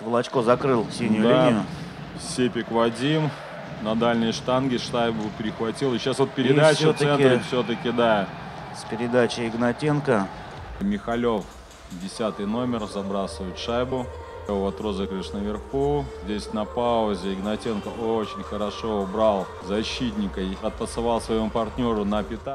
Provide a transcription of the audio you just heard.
Вот Волочко закрыл синюю Да. линию. Сепик Вадим на дальней штанге шайбу перехватил. И сейчас вот передача в центре все-таки, да. С передачей Игнатенко. Михалев, десятый номер, забрасывает шайбу. Вот розыгрыш наверху. Здесь на паузе Игнатенко очень хорошо убрал защитника и отпасовал своему партнеру на пятак.